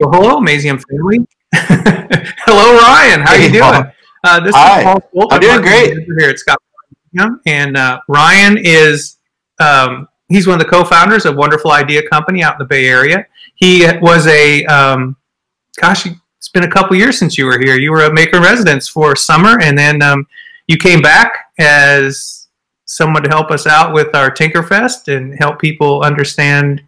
Well, hello, Amazeum family. hello, Ryan. How hey, you doing? Uh, this Hi. is Paul Fulton. I'm doing great. Here at Scott. And uh, Ryan is um, he's one of the co-founders of Wonderful Idea Company out in the Bay Area. He was a um, gosh, it's been a couple years since you were here. You were a maker residence for summer, and then um, you came back as someone to help us out with our Tinkerfest and help people understand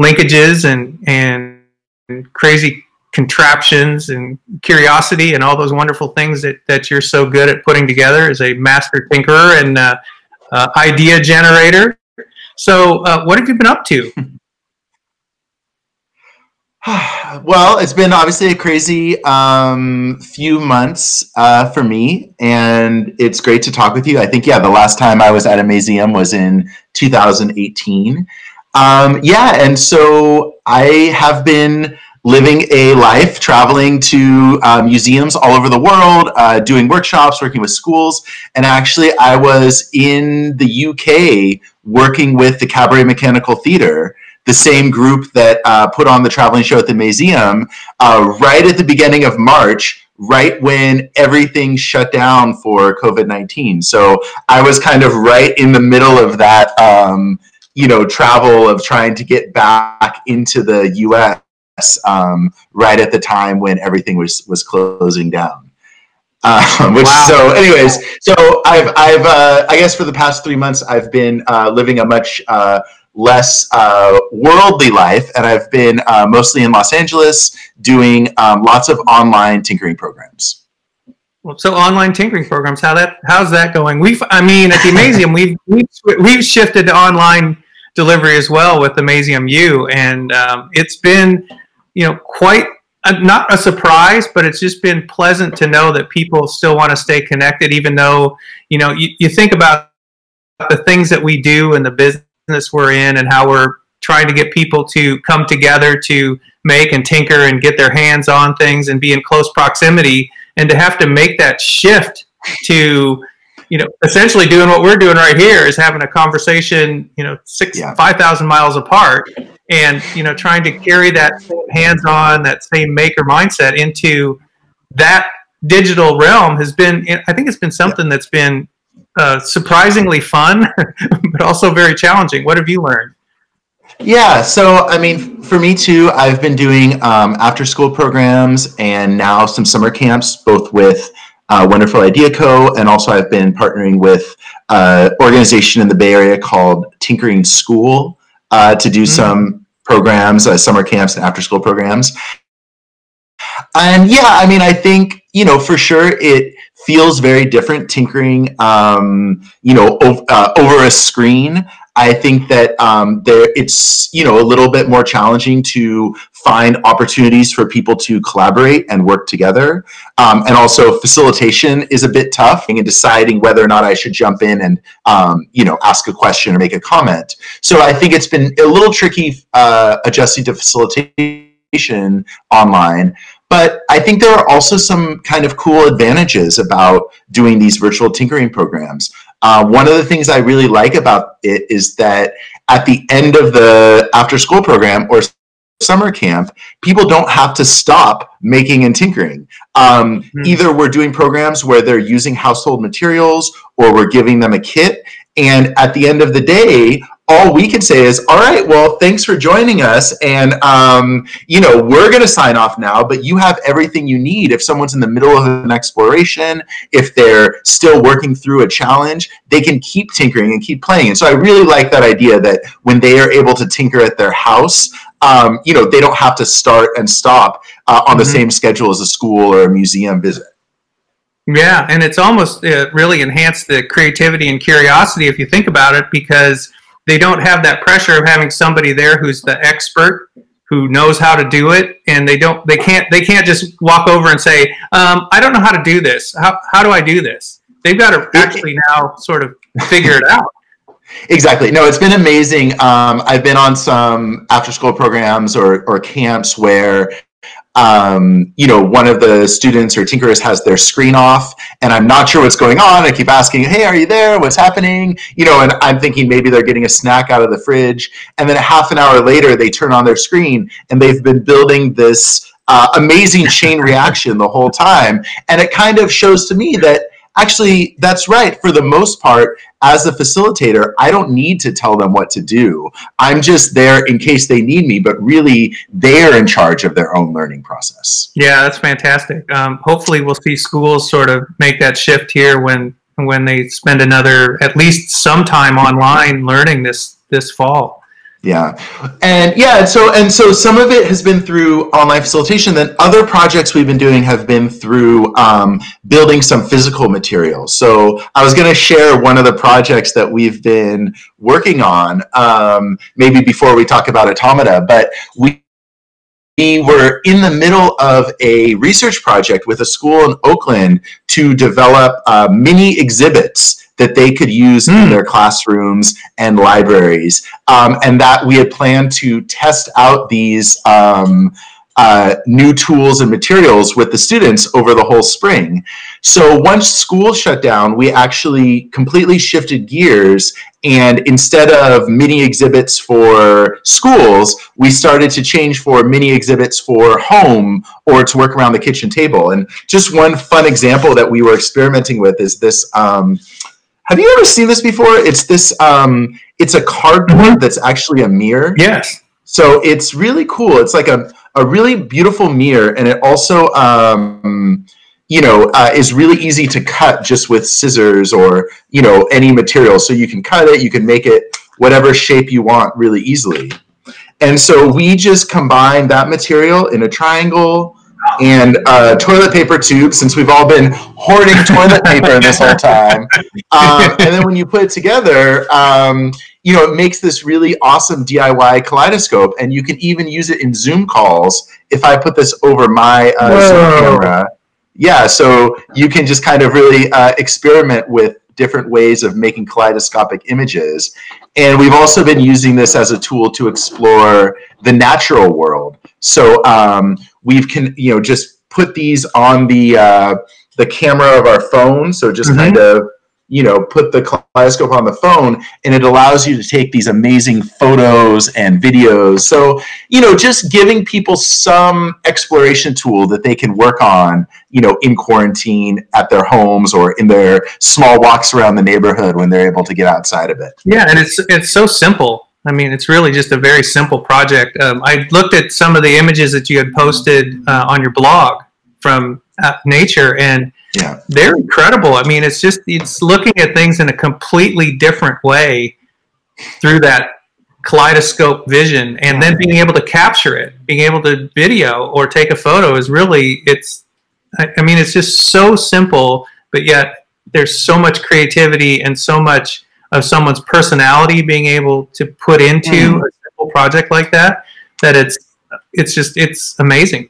linkages and and crazy contraptions and curiosity and all those wonderful things that, that you're so good at putting together as a master tinkerer and uh, uh, idea generator. So, uh, what have you been up to? well, it's been obviously a crazy um, few months uh, for me, and it's great to talk with you. I think, yeah, the last time I was at a museum was in 2018. Um, yeah, and so I have been living a life, traveling to uh, museums all over the world, uh, doing workshops, working with schools. And actually, I was in the UK working with the Cabaret Mechanical Theatre, the same group that uh, put on the traveling show at the museum, uh, right at the beginning of March. Right when everything shut down for COVID 19. So I was kind of right in the middle of that um, you know travel of trying to get back into the US um, right at the time when everything was was closing down. Um, which wow. so, anyways, so I've I've uh, I guess for the past three months I've been uh, living a much uh, less uh, worldly life, and I've been uh, mostly in Los Angeles doing um, lots of online tinkering programs. Well, so online tinkering programs, how that how's that going? We've I mean at the Amazeum we've we've, we've shifted to online delivery as well with the Amazeum U, and um, it's been you know, quite a, not a surprise, but it's just been pleasant to know that people still want to stay connected, even though, you know, you, you think about the things that we do and the business we're in and how we're trying to get people to come together to make and tinker and get their hands on things and be in close proximity and to have to make that shift to you know essentially doing what we're doing right here is having a conversation you know six yeah. five thousand miles apart and you know trying to carry that hands-on that same maker mindset into that digital realm has been i think it's been something that's been uh, surprisingly fun but also very challenging. What have you learned? Yeah so i mean for me too i've been doing um, after school programs and now some summer camps both with uh, wonderful idea co. and also i've been partnering with an uh, organization in the bay area called tinkering school uh, to do mm-hmm. some programs, uh, summer camps, and after school programs. And yeah, I mean, I think you know for sure it feels very different tinkering, um, you know, ov- uh, over a screen. I think that um, there it's you know a little bit more challenging to find opportunities for people to collaborate and work together, um, and also facilitation is a bit tough in deciding whether or not I should jump in and um, you know ask a question or make a comment. So I think it's been a little tricky uh, adjusting to facilitation online. But I think there are also some kind of cool advantages about doing these virtual tinkering programs. Uh, one of the things I really like about it is that at the end of the after school program or summer camp, people don't have to stop making and tinkering. Um, mm-hmm. Either we're doing programs where they're using household materials or we're giving them a kit. And at the end of the day, all we can say is, all right, well, thanks for joining us. And, um, you know, we're going to sign off now, but you have everything you need. If someone's in the middle of an exploration, if they're still working through a challenge, they can keep tinkering and keep playing. And so I really like that idea that when they are able to tinker at their house, um, you know, they don't have to start and stop uh, on the mm-hmm. same schedule as a school or a museum visit. Yeah, and it's almost uh, really enhanced the creativity and curiosity if you think about it, because they don't have that pressure of having somebody there who's the expert who knows how to do it and they don't they can't they can't just walk over and say um, i don't know how to do this. How, how do i do this? They've got to actually now sort of figure it out. Exactly. No it's been amazing. Um, i've been on some after school programs or, or camps where um, you know, one of the students or tinkerers has their screen off, and I'm not sure what's going on. I keep asking, "Hey, are you there? What's happening?" You know, and I'm thinking maybe they're getting a snack out of the fridge, and then a half an hour later, they turn on their screen, and they've been building this uh, amazing chain reaction the whole time, and it kind of shows to me that actually that's right. For the most part as a facilitator i don't need to tell them what to do. I'm just there in case they need me but really they're in charge of their own learning process. Yeah that's fantastic. Um, hopefully we'll see schools sort of make that shift here when when they spend another at least some time online learning this this fall yeah. And yeah so and so some of it has been through online facilitation then other projects we've been doing have been through um, building some physical materials. So i was going to share one of the projects that we've been working on um, maybe before we talk about automata but we we were in the middle of a research project with a school in Oakland to develop uh, mini exhibits that they could use mm. in hmm. their classrooms and libraries. Um, and that we had planned to test out these um, uh, new tools and materials with the students over the whole spring. So once school shut down, we actually completely shifted gears and instead of mini exhibits for schools, we started to change for mini exhibits for home or to work around the kitchen table. And just one fun example that we were experimenting with is this um, have you ever seen this before? It's this. Um, it's a cardboard mm-hmm. that's actually a mirror. Yes. So it's really cool. It's like a a really beautiful mirror, and it also. Um, you know, uh, is really easy to cut just with scissors or you know any material. So you can cut it, you can make it whatever shape you want really easily. And so we just combine that material in a triangle and uh, toilet paper tube, since we've all been hoarding toilet paper this whole time. Um, and then when you put it together, um, you know, it makes this really awesome DIY kaleidoscope, and you can even use it in Zoom calls. If I put this over my uh, Zoom camera, yeah, so you can just kind of really uh, experiment with different ways of making kaleidoscopic images. And we've also been using this as a tool to explore the natural world. So um, we've can you know just put these on the uh, the camera of our phone. So just mm-hmm. kind of you know put the kaleidoscope on the phone and it allows you to take these amazing photos and videos so you know just giving people some exploration tool that they can work on you know in quarantine at their homes or in their small walks around the neighborhood when they're able to get outside of it yeah and it's it's so simple I mean, it's really just a very simple project. Um, I looked at some of the images that you had posted uh, on your blog from uh, nature, and yeah. they're incredible. I mean, it's just it's looking at things in a completely different way through that kaleidoscope vision, and then being able to capture it, being able to video or take a photo is really it's. I, I mean, it's just so simple, but yet there's so much creativity and so much of someone's personality being able to put into mm. a simple project like that that it's it's just it's amazing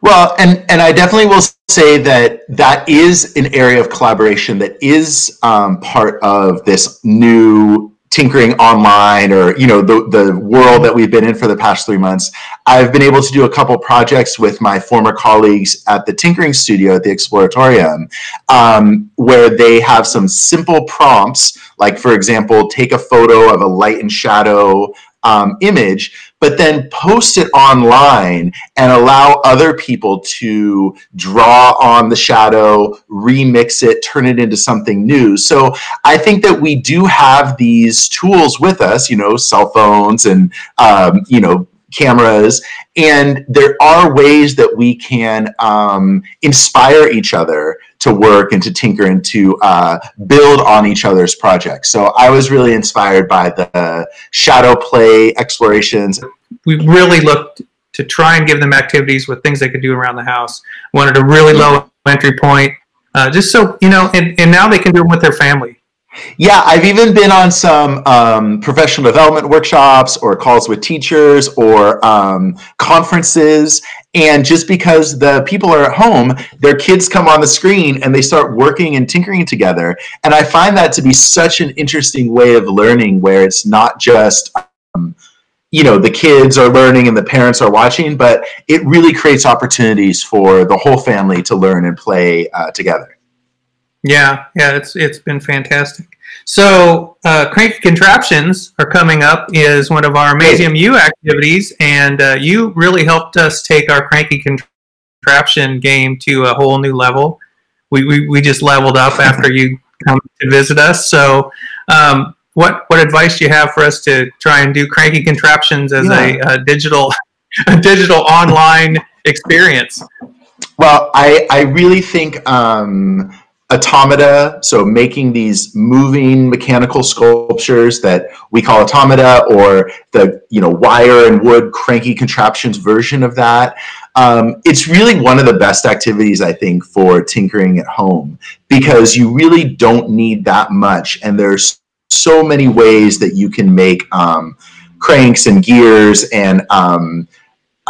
well and and i definitely will say that that is an area of collaboration that is um, part of this new tinkering online or you know the, the world that we've been in for the past three months i've been able to do a couple projects with my former colleagues at the tinkering studio at the exploratorium um, where they have some simple prompts like for example take a photo of a light and shadow um, image, but then post it online and allow other people to draw on the shadow, remix it, turn it into something new. So I think that we do have these tools with us, you know, cell phones and, um, you know, cameras and there are ways that we can um, inspire each other to work and to tinker and to uh, build on each other's projects. So i was really inspired by the shadow play explorations. We really looked to try and give them activities with things they could do around the house. Wanted a really low entry point uh, just so you know and, and now they can do them with their family yeah, I've even been on some um, professional development workshops or calls with teachers or um, conferences. And just because the people are at home, their kids come on the screen and they start working and tinkering together. And I find that to be such an interesting way of learning where it's not just. Um, you know the kids are learning and the parents are watching but it really creates opportunities for the whole family to learn and play uh, together yeah yeah it's it's been fantastic so uh, cranky contraptions are coming up is one of our Amazeum u activities and uh, you really helped us take our cranky contraption game to a whole new level we, we, we just leveled up after you come to visit us so um, what what advice do you have for us to try and do cranky contraptions as yeah. a, a, digital a digital online experience? Well, I I really think um, automata, so making these moving mechanical sculptures that we call automata, or the you know wire and wood cranky contraptions version of that. Um, it's really one of the best activities I think for tinkering at home because you really don't need that much, and there's so many ways that you can make um, cranks and gears and um,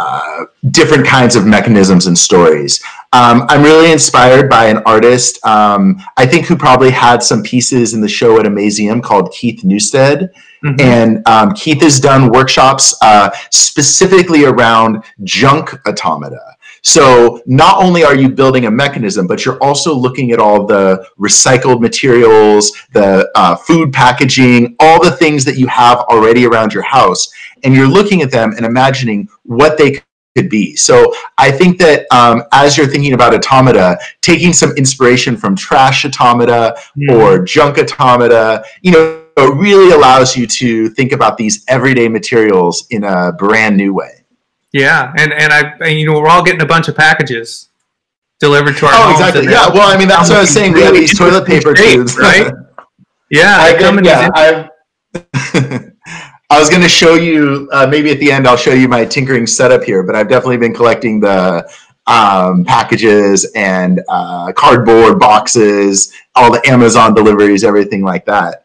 uh, different kinds of mechanisms and stories. Um, I'm really inspired by an artist, um, I think, who probably had some pieces in the show at Amazeum called Keith Newstead. Mm-hmm. And um, Keith has done workshops uh, specifically around junk automata. So not only are you building a mechanism, but you're also looking at all the recycled materials, the uh, food packaging, all the things that you have already around your house, and you're looking at them and imagining what they could be. So I think that um, as you're thinking about automata, taking some inspiration from trash automata mm. or junk automata, you know, it really allows you to think about these everyday materials in a brand new way. Yeah, and and I and, you know we're all getting a bunch of packages delivered to our. Oh, exactly. Yeah. Well, I mean that's what I was saying. We have these toilet paper tubes, right? yeah, I come yeah, I, I was going to show you. Uh, maybe at the end, I'll show you my tinkering setup here. But I've definitely been collecting the um, packages and uh, cardboard boxes, all the Amazon deliveries, everything like that.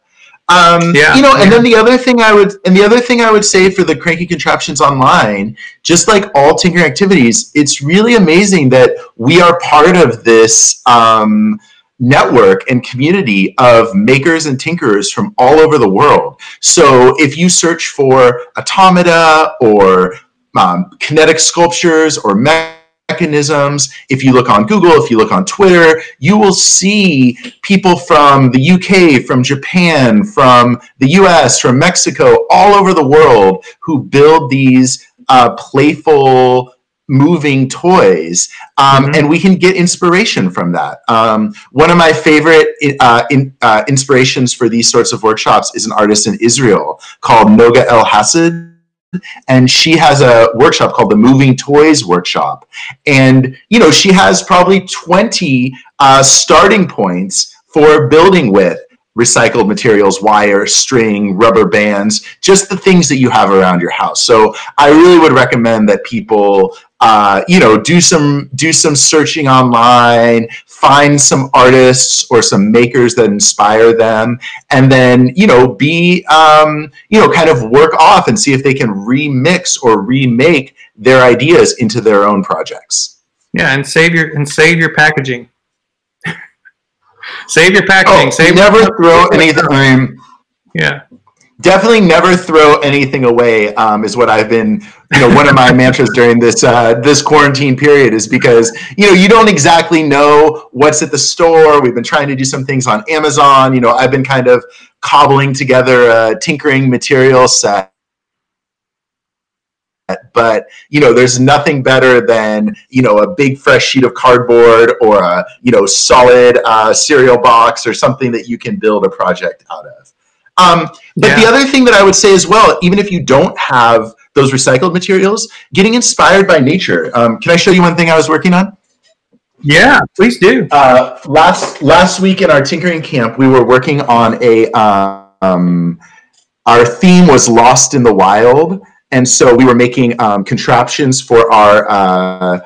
Um, yeah, you know, and then the other thing I would, and the other thing I would say for the cranky contraptions online, just like all tinkering activities, it's really amazing that we are part of this um, network and community of makers and tinkerers from all over the world. So if you search for automata or um, kinetic sculptures or mechanisms. If you look on Google, if you look on Twitter, you will see people from the UK, from Japan, from the US, from Mexico, all over the world who build these uh, playful moving toys um, mm-hmm. and we can get inspiration from that um, one of my favorite uh, in, uh, inspirations for these sorts of workshops is an artist in israel called Noga Elhassid and she has a workshop called the Moving Toys Workshop. And, you know, she has probably 20 uh, starting points for building with recycled materials, wire, string, rubber bands, just the things that you have around your house. So I really would recommend that people, uh, you know, do some do some searching online, find some artists or some makers that inspire them, and then you know be um, you know kind of work off and see if they can remix or remake their ideas into their own projects. Yeah, and save your and save your packaging. Save your packaging. Oh, Save never throw anything. Yeah. Definitely never throw anything away. Um, is what I've been, you know, one of my mantras during this uh, this quarantine period is because you know you don't exactly know what's at the store. We've been trying to do some things on Amazon. You know, I've been kind of cobbling together a tinkering material set but you know there's nothing better than you know a big fresh sheet of cardboard or a you know solid uh, cereal box or something that you can build a project out of um, but yeah. the other thing that i would say as well even if you don't have those recycled materials getting inspired by nature um, can i show you one thing i was working on yeah please do uh, last last week in our tinkering camp we were working on a um, our theme was lost in the wild and so we were making um, contraptions for our uh,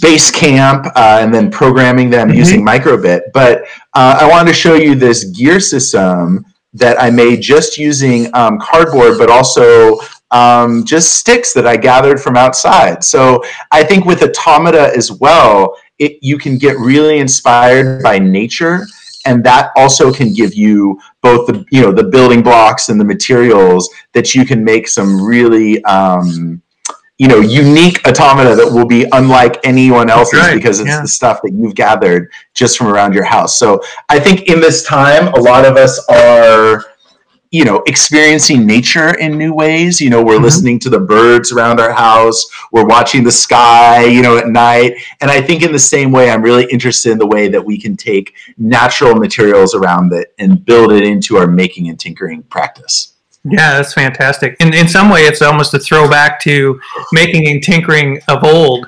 base camp uh, and then programming them mm-hmm. using microbit. But uh, I wanted to show you this gear system that I made just using um, cardboard, but also um, just sticks that I gathered from outside. So I think with automata as well, it, you can get really inspired by nature and that also can give you both the you know the building blocks and the materials that you can make some really um, you know unique automata that will be unlike anyone else's right. because it's Yeah. the stuff that you've gathered just from around your house so i think in this time a lot of us are you know experiencing nature in new ways you know we're Mhm. listening to the birds around our house we're watching the sky you know at night and i think in the same way i'm really interested in the way that we can take natural materials around it and build it into our making and tinkering practice Yeah, that's fantastic. In in some way, it's almost a throwback to making and tinkering of old,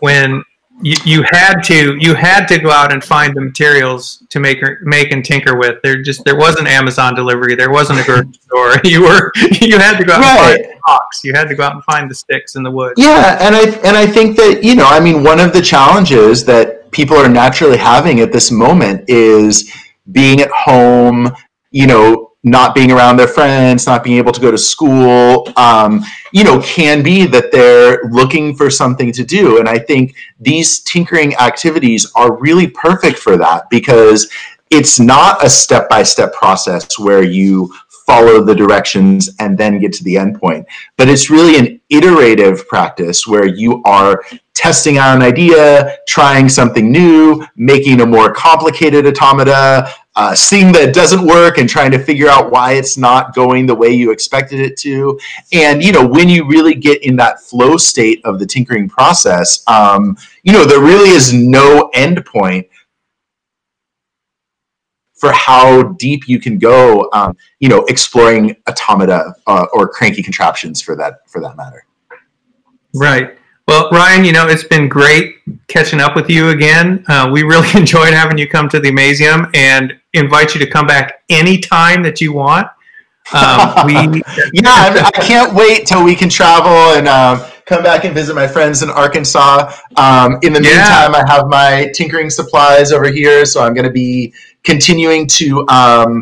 when you, you had to you had to go out and find the materials to make or- make and tinker with. There just there wasn't Amazon delivery. There wasn't a grocery store. You were you had to go out and find the rocks. You had to go out and find the sticks in the wood. Yeah, and I and I think that you know, I mean, one of the challenges that people are naturally having at this moment is being at home. You know, not being around their friends, not being able to go to school. Um, you know, can be that they're looking for something to do, and I think these tinkering activities are really perfect for that because it's not a step by step process where you follow the directions and then get to the end point but it's really an iterative practice where you are testing out an idea, trying something new, making a more complicated automata, uh, seeing that it doesn't work and trying to figure out why it's not going the way you expected it to. And, you know, when you really get in that flow state of the tinkering process, um, you know, there really is no end point for how deep you can go, um, you know, exploring automata uh, or cranky contraptions for that for that matter. Right. Well, Ryan, you know, it's been great catching up with you again. Uh, we really enjoyed having you come to the Amazeum and invite you to come back anytime that you want. Um, we, yeah, I, I can't wait till we can travel and um, come back and visit my friends in Arkansas. Um, in the Yeah. meantime, I have my tinkering supplies over here, so I'm going to be continuing to um,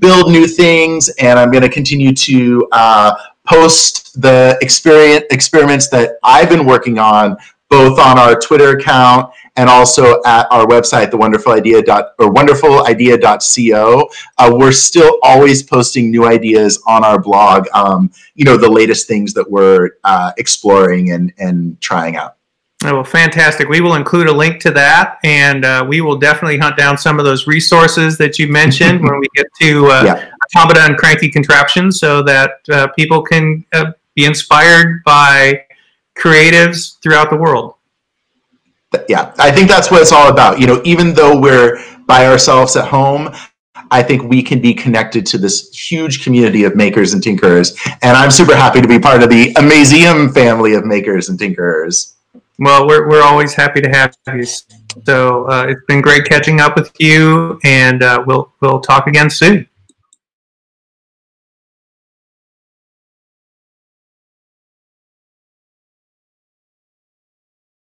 build new things, and I'm going to continue to uh, post the experience experiments that I've been working on, both on our Twitter account and also at our website, the wonderful idea dot or wonderfulidea.co. Uh, we're still always posting new ideas on our blog. Um, you know, the latest things that we're uh, exploring and and trying out. Oh, well, fantastic. We will include a link to that, and uh, we will definitely hunt down some of those resources that you mentioned when we get to uh, Yeah. automata and cranky contraptions so that uh, people can uh, be inspired by creatives throughout the world. Yeah, I think that's what it's all about. You know, even though we're by ourselves at home, I think we can be connected to this huge community of makers and tinkerers, and I'm super happy to be part of the Amazeum family of makers and tinkerers. Well, we're, we're always happy to have you. So uh, it's been great catching up with you, and uh, we'll we'll talk again soon.